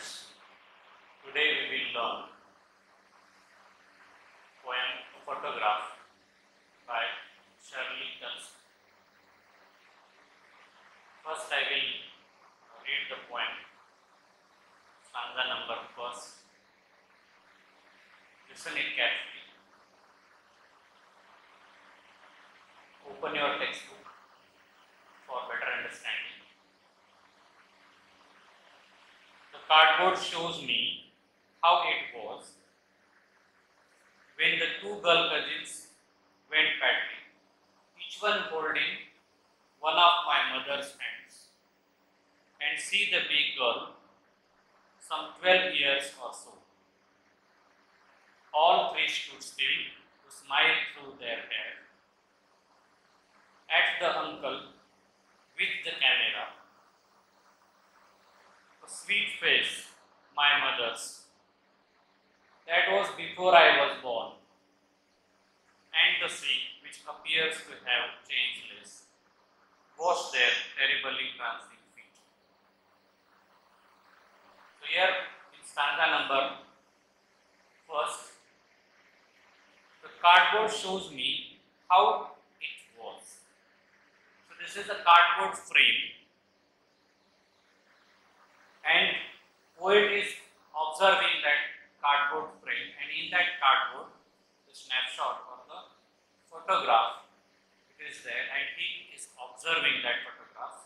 students, today we will learn poem photograph by Shirley Toulson. First I will read the poem, stanza number first. Listen it carefully. Open your textbook for better understanding. Shows me how it was when the two girl cousins went paddling, each one holding one of my mother's hands. And see the big girl, some 12 years or so. All three stood still to smile through their hair at the uncle with the camera. A sweet face, my mother's. That was before I was born. And the sea, which appears to have changeless, washed their terribly prancing feet. So here in stanza number first, the cardboard shows me how it was. So this is a cardboard frame and poet is observing that cardboard frame and in that cardboard the snapshot or the photograph it is there and he is observing that photograph.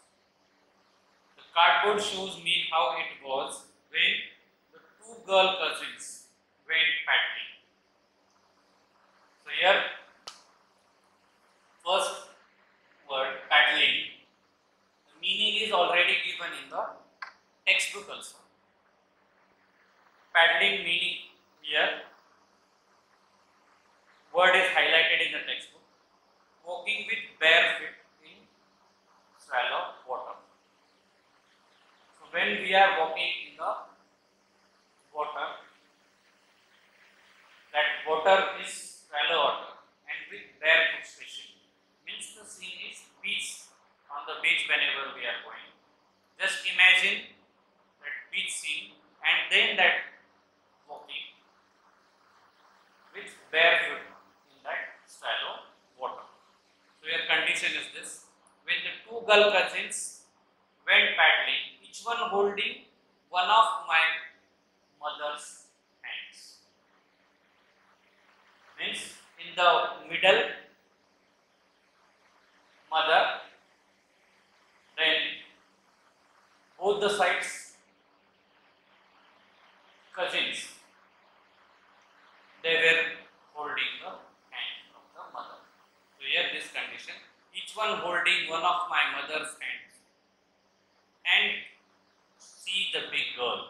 The cardboard shows me how it was when the two girl cousins went paddling. So here first word paddling the meaning is already given in the textbook also. Paddling meaning here word is highlighted in the textbook. Walking with bare feet in shallow water. So when we are walking in the water, that water is shallow water and with bare foot fishing. Means the scene is beach on the beach whenever we are going. Just imagine that beach scene and then that walking with barefoot in that shallow water. So your condition is this: when the two girl cousins went paddling, each one holding one of my mother's hands. Means in the middle, mother, then both the sides cousins they were holding the hand of the mother so here this condition each one holding one of my mother's hands and see the big girl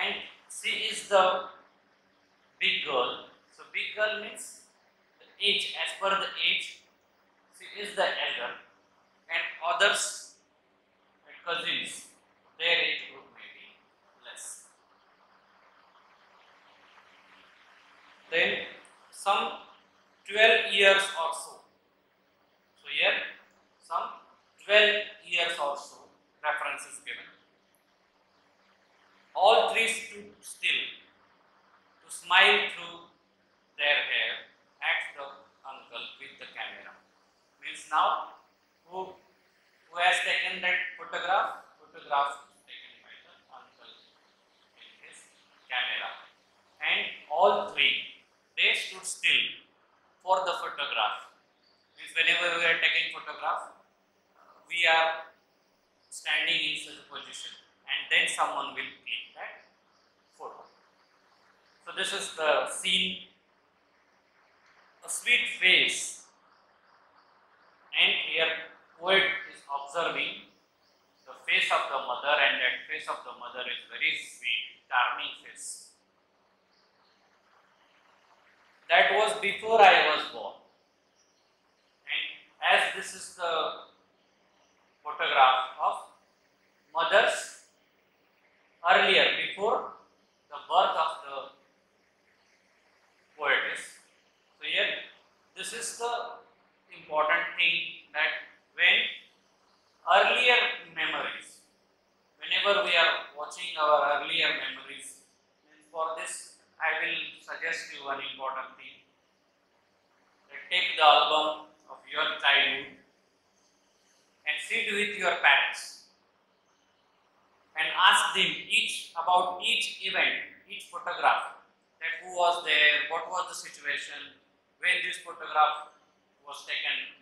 and she is the big girl so big girl means the age as per the age she is the elder and others and cousins, their age group may be less. Then some 12 years or so. So here some 12 years or so reference is given. All three stood still to smile through their hair at the uncle with the camera. Means now who who has taken that photograph? Photograph taken by the uncle in his camera. And all three, they stood still for the photograph. Means whenever we are taking photograph, we are standing in such a position and then someone will click that photo. So this is the scene, a sweet face and here poet is observing the face of the mother and that face of the mother is very sweet, charming face that was before I was born. And as this is the photograph of mothers earlier, before the birth of the poetess. So here, this is the important thing that when earlier memories, whenever we are watching our earlier memories, for this I will suggest you one important thing. Take the album of your childhood and sit with your parents and ask them each about each event, each photograph, that who was there, what was the situation, when this photograph was taken,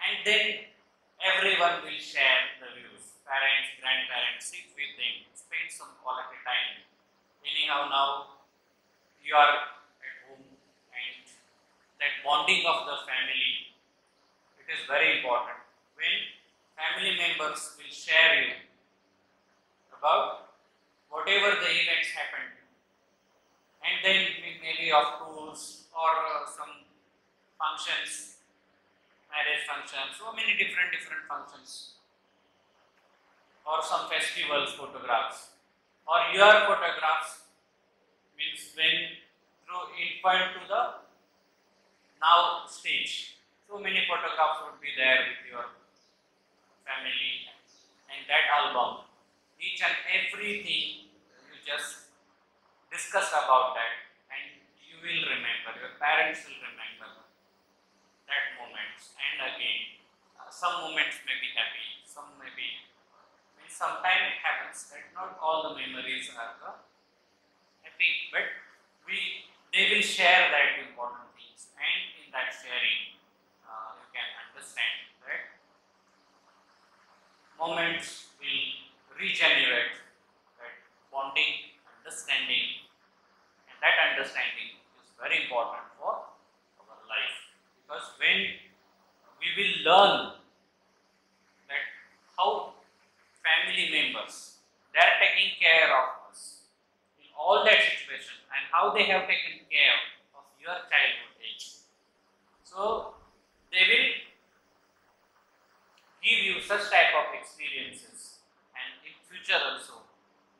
and then everyone will share the views. Parents, grandparents, sit with them, spend some quality time. Anyhow, now you are that bonding of the family, it is very important. When family members will share you about whatever the events happened. And then maybe of tours or uh, some functions, marriage functions, so many different different functions. Or some festivals photographs. Or your photographs means when through infant to the now stage. So many photographs would be there with your family and that album. Each and everything you just discuss about that and you will remember, your parents will remember that moments and again uh, some moments may be happy, some may be I mean, sometimes it happens that not all the memories are the happy, but we they will share that important that sharing, uh, you can understand that moments will regenerate that bonding, understanding, and that understanding is very important for our life because when we will learn that how family members they are taking care of us in all that situation and how they have taken care of your childhood. So they will give you such type of experiences. And in future also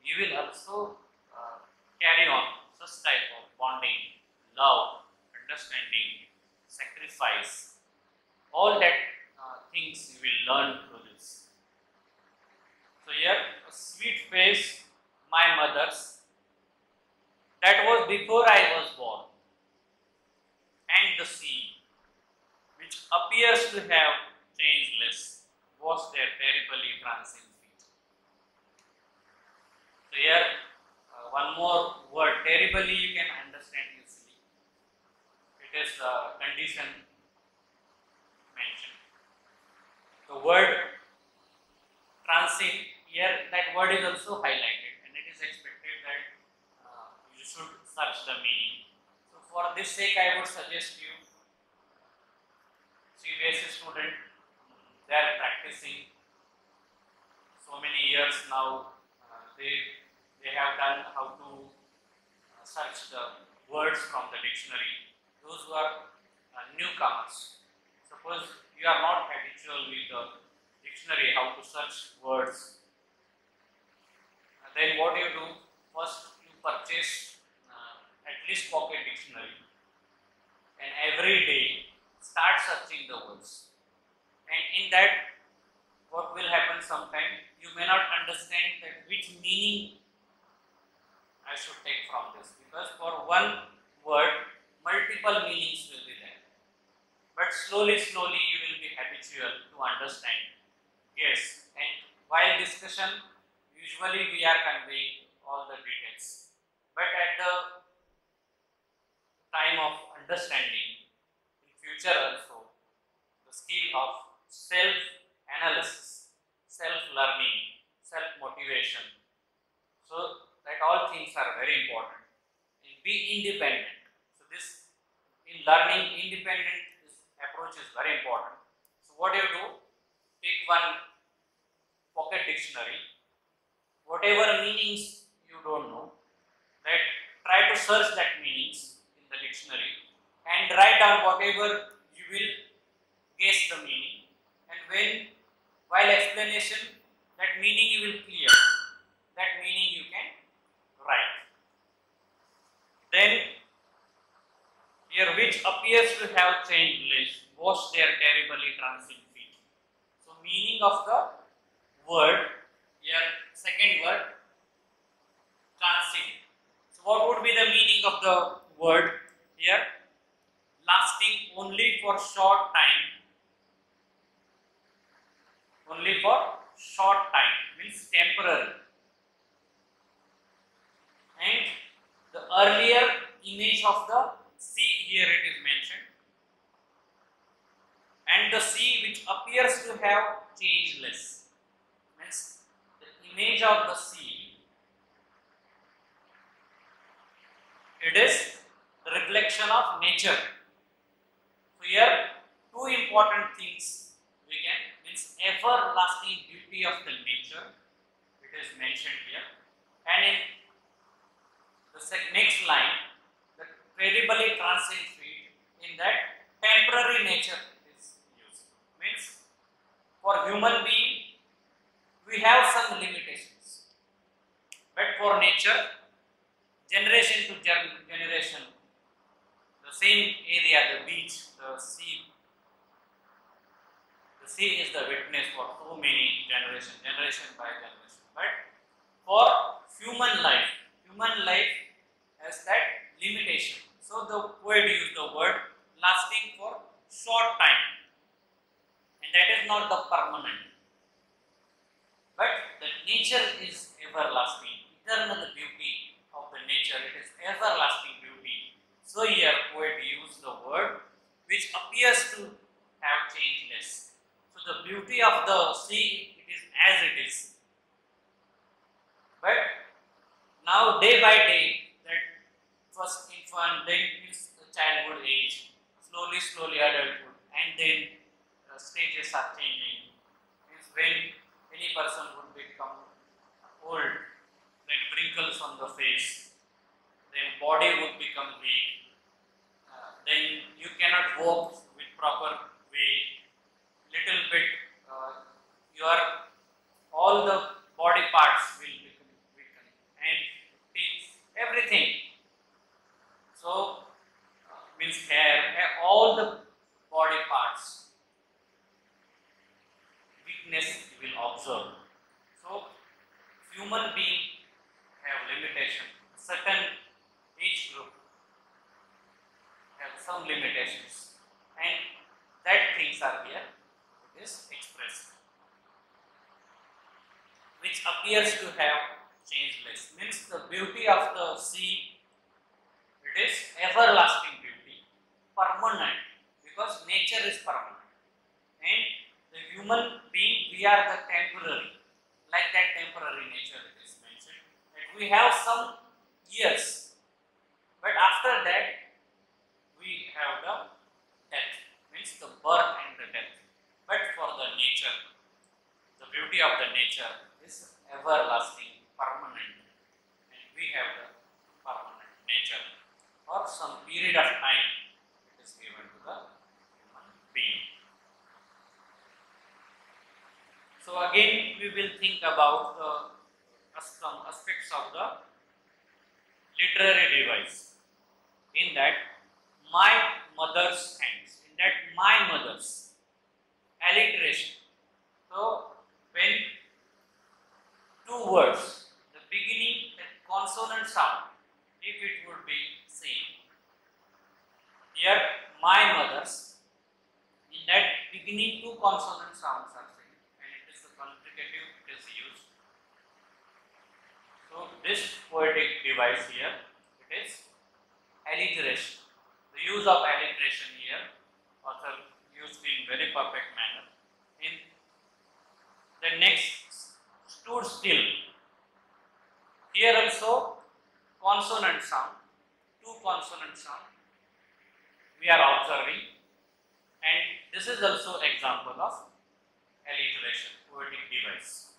you will also uh, carry on such type of bonding, love, understanding, sacrifice, all that uh, things you will learn through this. So here a sweet face, my mother's, that was before I was born, and the sea, which appears to have changeless, was their terribly transient feet. So here uh, one more word, terribly you can understand easily. It is the condition mentioned. The word transient here that word is also highlighted and it is expected that uh, you should search the meaning. So for this sake I would suggest you CBSE student they are practicing so many years now uh, they they have done how to uh, search the words from the dictionary. Those who are uh, newcomers. Suppose you are not habitual with the dictionary how to search words. Then what you do? First you purchase uh, at least pocket dictionary. And every day start searching the words. And in that what will happen sometime you may not understand that which meaning I should take from this. Because for one word multiple meanings will be there. But slowly slowly you will be habitual to understand. Yes and while discussion usually we are conveying all the details. But at the time of understanding in future also the skill of self analysis self learning self motivation so that all things are very important be independent. So this in learning independent this approach is very important. So what you do? Pick one pocket dictionary. Whatever meanings you don't know that try to search that meanings in the dictionary and write down whatever you will guess the meaning. And when while explanation that meaning you will clear. That meaning you can write then here which appears to have changed less wash their terribly transient feet. So meaning of the word here second word transient so what would be the meaning of the word here? Lasting only for short time. Only for short time means temporary. And the earlier image of the sea here it is mentioned. And the sea which appears to have changeless. Means the image of the sea. It is the reflection of nature. So here two important things we can means everlasting beauty of the nature. It is mentioned here. And in the next line the credibly transient field in that temporary nature is used. Means for human being we have some limitations. But for nature generation to generation the same area the beach the sea the sea is the witness for so many generation generation by generation. But for human life human life has that limitation. So the poet used the word lasting for short time. And that is not the permanent. But the nature is everlasting. Eternal beauty of the nature it is everlasting beauty. So here poet used the word which appears to have changeless so the beauty of the sea it is as it is but now day by day that first infant then is the childhood age slowly slowly adulthood and then the stages are changing means when any person would become old then wrinkles on the face then body would become weak uh, then you cannot walk with proper way little bit uh, your all the body parts will become weaken and teeth everything so uh, means hair, hair all the body parts weakness you will observe so human being have limitation certain age group have some limitations and that things are here is expressed which appears to have changeless means the beauty of the sea it is everlasting beauty permanent because nature is permanent. And the human being we are the temporary like that temporary nature it is mentioned that we have some years. But after that we have the death means the birth and the death but for the nature the beauty of the nature is everlasting permanent. And we have the permanent nature. For some period of time it is given to the human being. So again we will think about the some aspects of the literary device. In that my mother's hands in that my mother's alliteration. So when two words the beginning the consonant sound if it would be same here my mother's in that beginning two consonant sounds are same and it is the conjugative it is used. So this poetic device here it is alliteration. The use of alliteration here author used in very perfect manner the next stood still. Here also consonant sound two consonant sound we are observing. And this is also example of alliteration poetic device.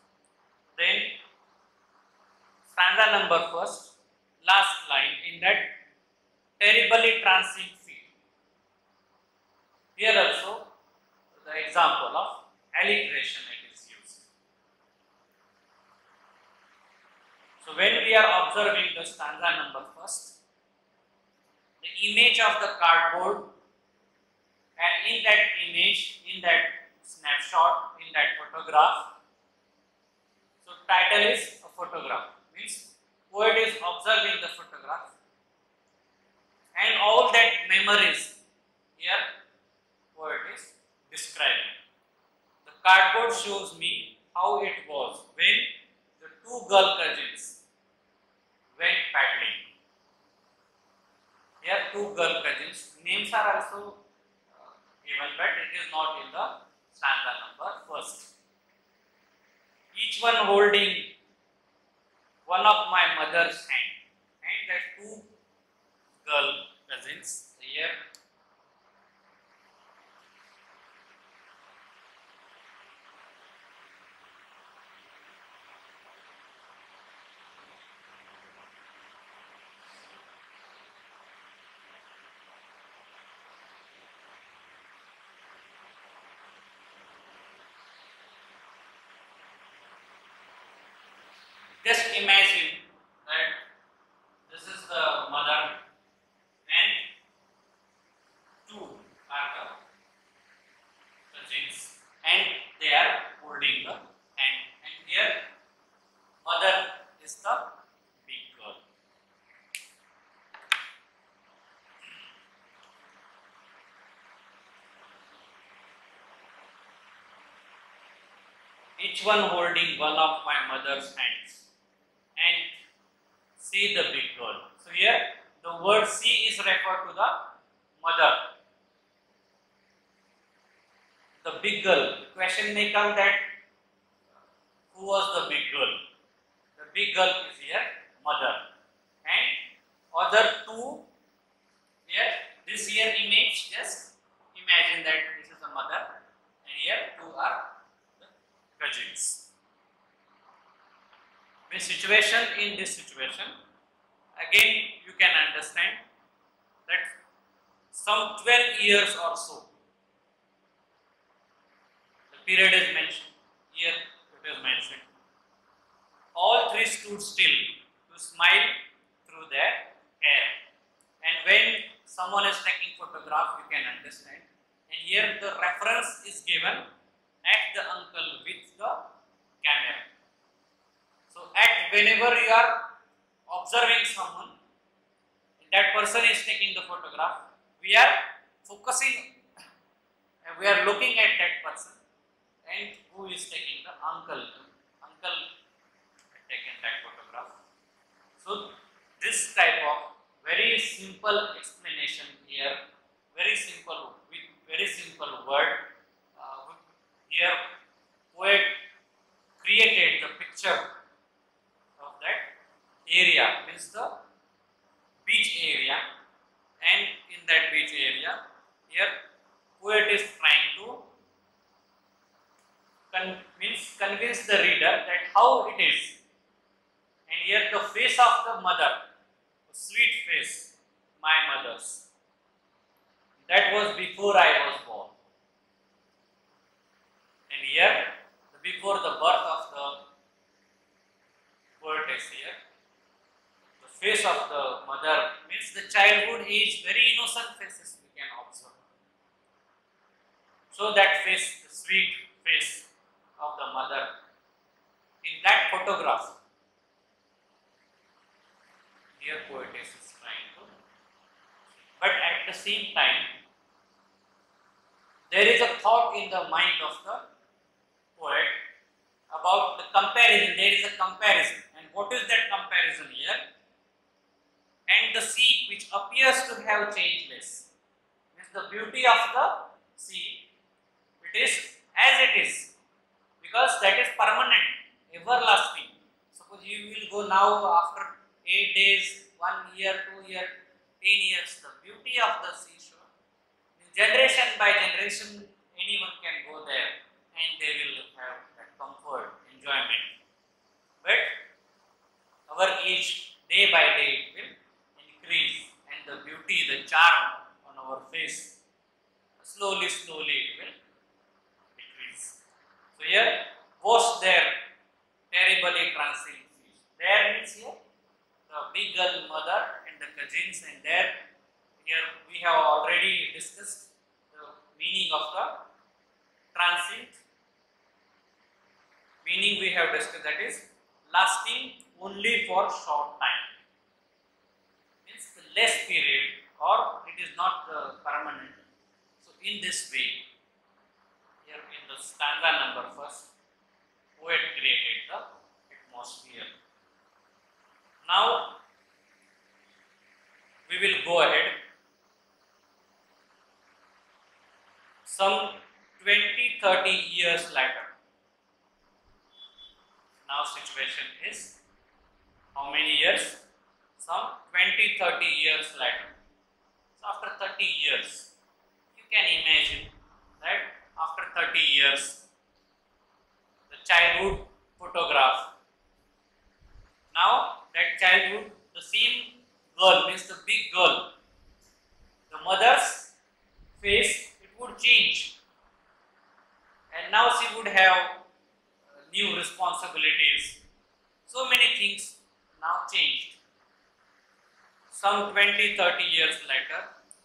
Then stanza number first last line in that terribly transient field. Here also the example of alliteration it is used so when we are observing the stanza number first the image of the cardboard and in that image in that snapshot in that photograph so title is a photograph means poet is observing the photograph and all that memories here poet is describing. The cardboard shows me how it was when two girl cousins went paddling. Here two girl cousins. Names are also uh, given, but it is not in the stanza number first. Each one holding one of my mother's hand, and the two girl cousins here. Just imagine that this is the mother and two are the cousins and they are holding the hand. And here mother is the big girl. Each one holding one of my mother's hands and see the big girl. So here the word see is referred to the mother. The big girl. Question may come that who was the big girl? The big girl is here mother. And other two here this here image just imagine that this is the mother and here two are the cousins the situation in this situation again you can understand that some 12 years or so the period is mentioned here it is mentioned. All three stood still to smile through their hair and when someone is taking photograph you can understand. And here the reference is given at the uncle with the camera. So at whenever you are observing someone, that person is taking the photograph, we are focusing, and we are looking at that person and who is taking the uncle. Uncle taken that photograph. So this type of very simple explanation here, very simple with very simple word. Uh, here poet created the picture area means the beach area. And in that beach area here poet is trying to con- means convince the reader that how it is. And here the face of the mother the sweet face my mother's. That was before I was born. And here before the birth of the poetess here. Face of the mother means the childhood age, very innocent faces we can observe. So that face, the sweet face of the mother, in that photograph, here poetess is trying to. But at the same time, there is a thought in the mind of the poet about the comparison. There is a comparison. And what is that comparison here? And the sea which appears to have changeless. is the beauty of the sea, it is as it is. Because that is permanent, everlasting. Suppose you will go now after 8 days, 1 year, 2 year, 10 years. The beauty of the seashore. Generation by generation, anyone can go there and they will have that comfort, enjoyment. But our age, day by day, will increase, and the beauty, the charm on our face, slowly, slowly it will decrease. So here, was there terribly transiting fish. There means here the big girl mother and the cousins, and there here we have already discussed the meaning of the transient meaning we have discussed that is lasting only for short time less period or it is not uh, permanent. So in this way, here in the stanza number first, poet created the atmosphere. Now we will go ahead. Some 20 30 years later, now situation is how many years? Some 20 30 years later. So, after 30 years, you can imagine that after 30 years, the childhood photograph. Now, that childhood, the same girl means the big girl, the mother's face, it would change. And now she would have uh, new responsibilities. So many things now changed. Some 20 30 years later,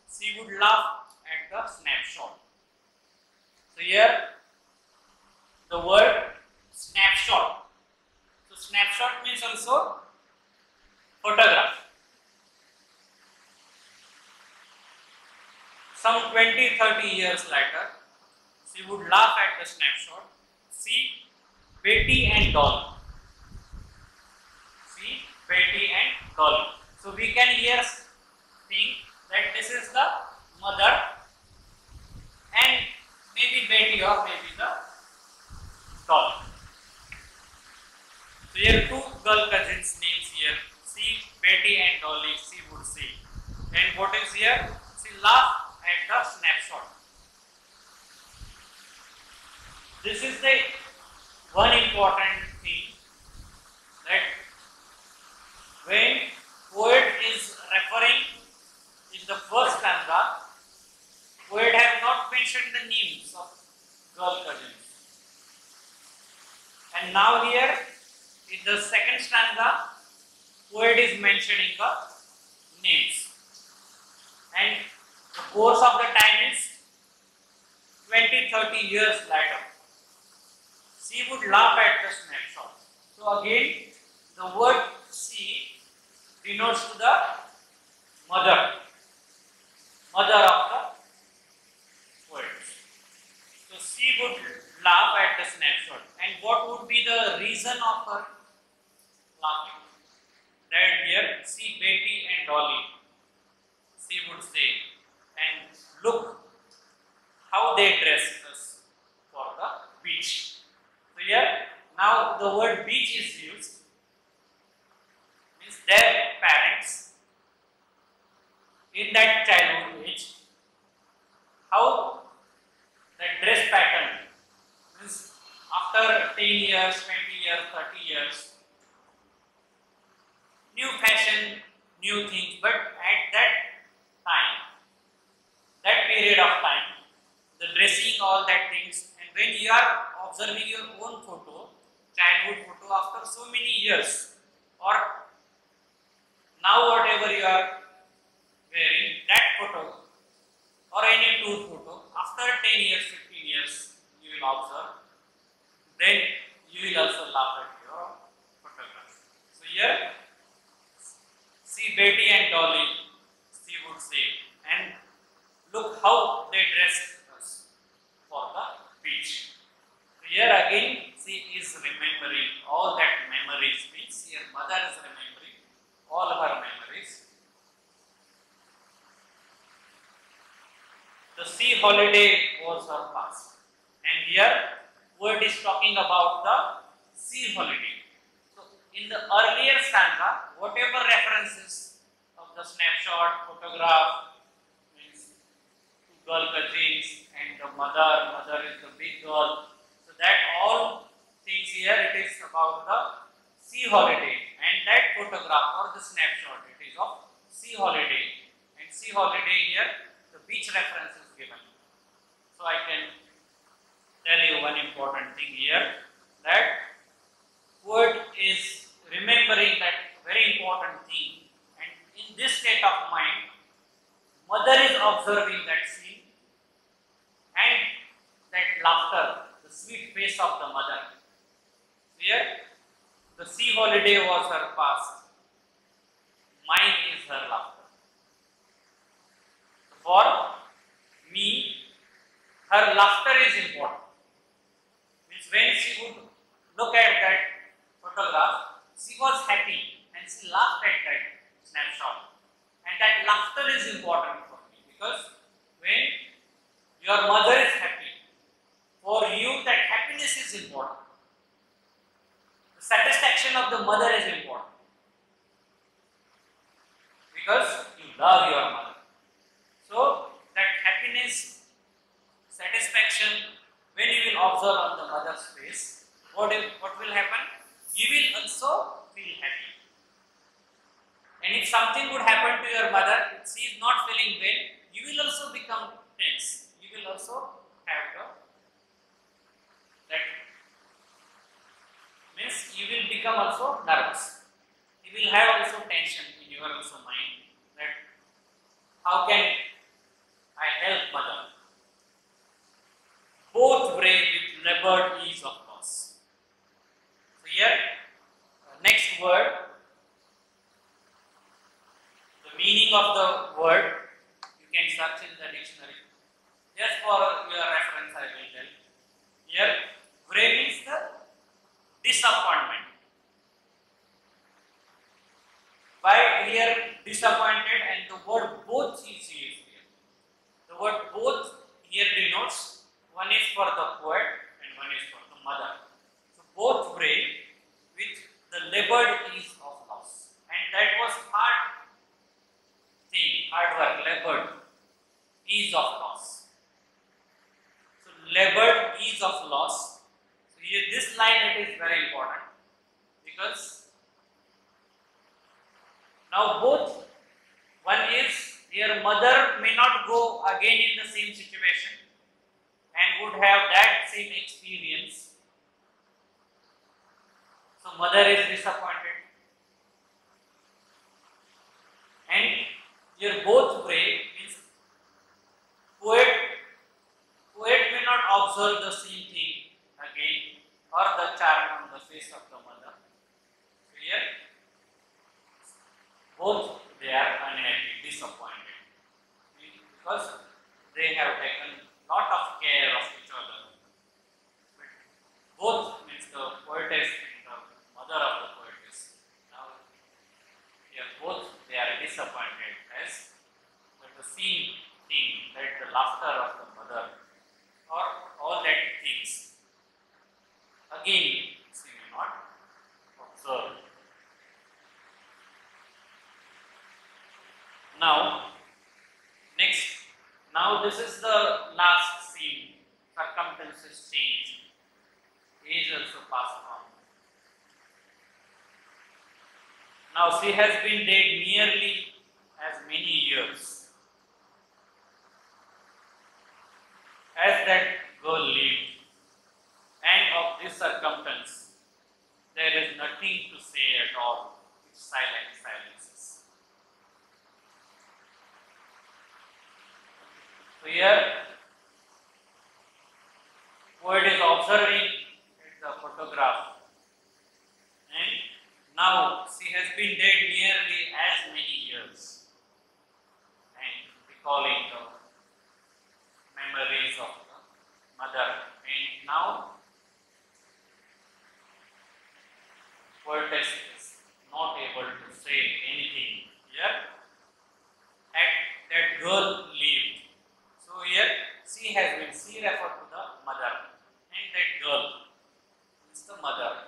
she would laugh at the snapshot. So, here the word snapshot. So, snapshot means also photograph. Some 20 30 years later, she would laugh at the snapshot. See Betty and doll. See Betty and doll. So we can here think that this is the mother and maybe Betty or maybe the doll. So here two girl cousins names here. See Betty and Dolly. She would say. And what is here? She laugh at the snapshot. This is the one important thing that when poet is referring in the first stanza, poet have not mentioned the names of girl cousins. And now here in the second stanza, poet is mentioning the names. And the course of the time is 20 30 years later. She would laugh at the snapshot. So again, the word she denotes to the mother, mother of the poet. So she would laugh at the snapshot. And what would be the reason of her laughing? That here, see Betty and Dolly, she would say, and look how they dress us for the beach. So here, now the word beach is used their parents in that childhood age, how the dress pattern means after 10 years, 20 years, 30 years, new fashion, new things, but at that time, that period of time, the dressing, all that things, and when you are observing your own photo, childhood photo after so many years, or now whatever you are wearing, that photo or any tour photo, after 10 years, 15 years, you will observe, then you will also laugh at your photograph. So here, see Betty and Dolly, she would say, and look how they dress us for the beach. So here again, she is remembering all that memories, means your mother is remembering all of our memories. The sea holiday was her past. And here, word is talking about the sea holiday. So, in the earlier stanza, whatever references of the snapshot, photograph, means two girl cousins and the mother, mother is the big girl. So, that all things here, it is about the sea holiday and that photograph or the snapshot, it is of sea holiday. And sea holiday here, the beach reference is given. So I can tell you one important thing here that poet is remembering that very important thing and in this state of mind mother is observing that scene and that laughter the sweet face of the mother here the sea holiday was her past mine is her laughter for me her laughter is important. Means when she would look at that photograph, she was happy and she laughed at that snapshot. And that laughter is important for me because when your mother is happy, for you that happiness is important. Satisfaction of the mother is important because you love your mother. So that happiness, satisfaction, when you will observe on the mother's face, what, is, what will happen? You will also feel happy. And if something would happen to your mother, if she is not feeling well, you will also become tense. You will also have the that means you will become also nervous. You will have also tension in your also mind that how can I help mother? Both brave with labored ease of course. So here, uh, next word, the meaning of the word you can search in the dictionary. Just for your reference, I will tell. Here, brave means the disappointment. By here, disappointed and the word both is used here. The word both here denotes one is for the poet and one is for the mother. So both brave with the labored ease of loss. And that was hard thing, hard work, labored ease of loss. So labored ease of loss. So here this line it is very important because now both one is your mother may not go again in the same situation and would have that same experience. So mother is disappointed. And you're both brave means poet poet may not observe the same thing again or the charm on the face of the mother. Clear? Both they are unhappy, disappointed because they have taken lot of care of each other. But both means the poetess and the mother of the poetess. Now they are both they are disappointed as but the same thing that the laughter of the mother or all that things again she may not observe. Now, next, now this is the last scene. Circumstances change. Age also passed on. Now she has been dead nearly as many years as that girl lived, and of this circumstance there is nothing to say at all. It's silent silences. So here, poet is observing the photograph, and now she has been dead nearly as many years, and recalling the memories of the mother, and now poetess is not able to say anything here. At that girl lived. So here she has been she referred to the mother and that girl is the mother.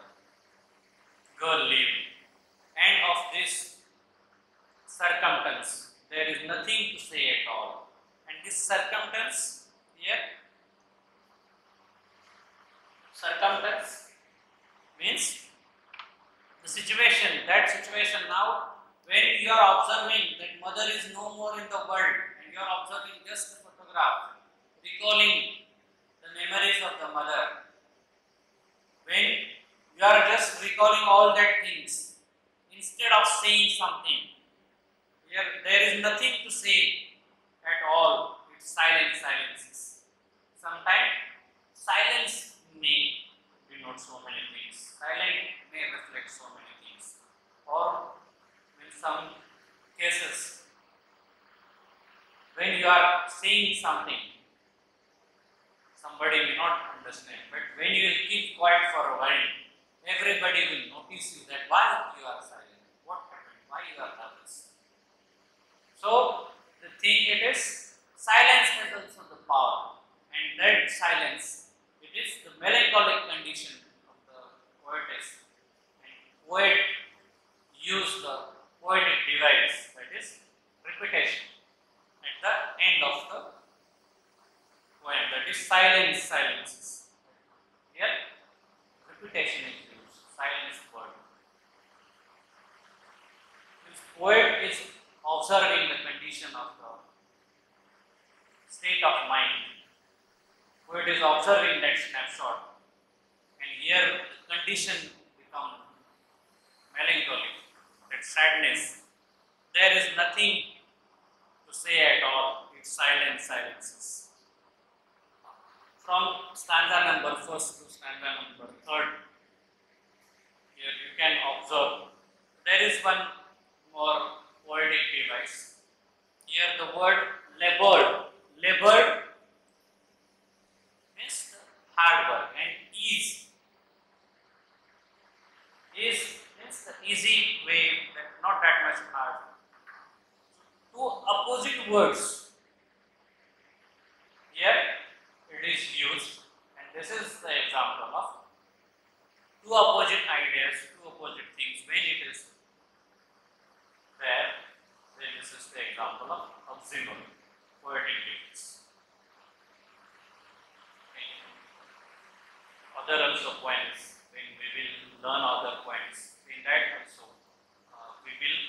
Girl lived. And of this circumstance there is nothing to say at all. Circumstance here. Circumstance means the situation, that situation now, when you are observing that mother is no more in the world and you are observing just the photograph, recalling the memories of the mother, when you are just recalling all that things, instead of saying something, here there is nothing to say at all, it's silent silences. Sometimes silence may denote so many things. Silent may reflect so many things. Or in some cases, when you are saying something, somebody may not understand, but when you keep quiet for a while, everybody will notice you that why you are silent, what happened, why you are nervous. So the thing it is, silence has also the power, and that silence, it is the melancholic condition of the poetess, and poet use the poetic device, that is repetition, at the end of the is silence silences. Here, repetition is used, silence word. This poet is observing the condition of the state of mind. Poet is observing that snapshot, and here the condition become melancholy, that sadness. There is nothing to say at all. It's silent silences. From stanza number first to stanza number third, here you can observe there is one more poetic device. Here the word labored, labored means hard work and ease. Ease means the easy way, that not that much hard. Two opposite words. Here it is used, and this is the example of two opposite ideas, two opposite things when it is there, then this is the example of oxymoron, poetic difference. Other also points, when we will learn other points, in that also uh, we will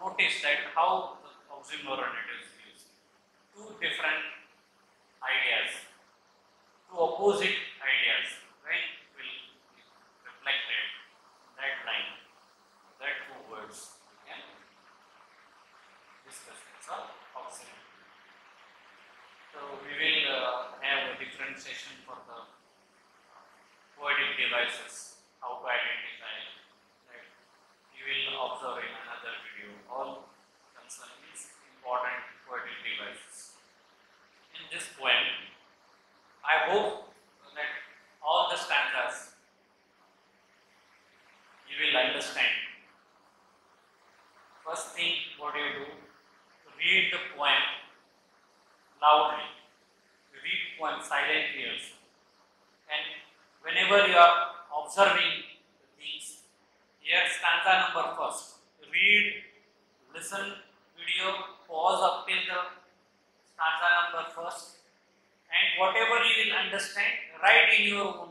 notice that how the oxymoron it is used. Two different opposite ideas, when will be reflected in that line, that two words we can discuss this of oxymoron. So we will uh, have a different session for the poetic devices, how to identify that you will observe in another video all concerning these important poetic devices. In this poem, I hope that all the stanzas you will understand. First thing, what do you do? Read the poem loudly. Read poem silently also. And whenever you are observing the things, here stanza number first. Read, listen, video, pause up till the stanza and whatever you will understand, write in your own